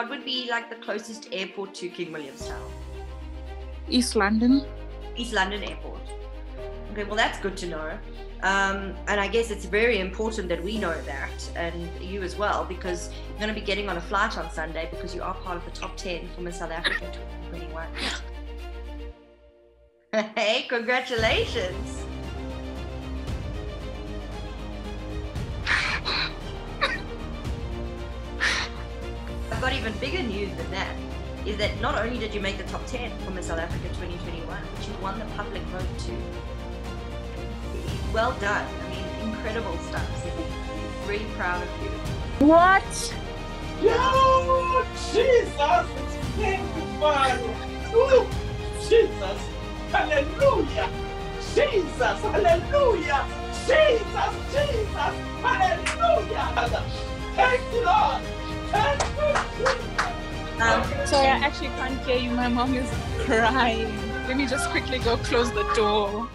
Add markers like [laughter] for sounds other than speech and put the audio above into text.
what would be like the closest airport to King Williamstown? East London. East London Airport. Okay, well, that's good to know. Um, and I guess it's very important that we know that, and you as well, because you're going to be getting on a flight on Sunday because you are part of the top 10 from Miss South Africa [laughs] 2021. hey, congratulations! I've got even bigger news than that. Is that not only did you make the top 10 for Miss South Africa 2021, but you won the public vote too. Well done. I mean, incredible stuff, Sydney. Really proud of you. What? Yo, Jesus, thank you, Father. Ooh, Jesus, hallelujah. Jesus, hallelujah. Jesus, Jesus, hallelujah. Thank you, Lord. Thank you, Jesus. Um, Sorry, I actually can't hear you. My mom is crying. Let me just quickly go close the door.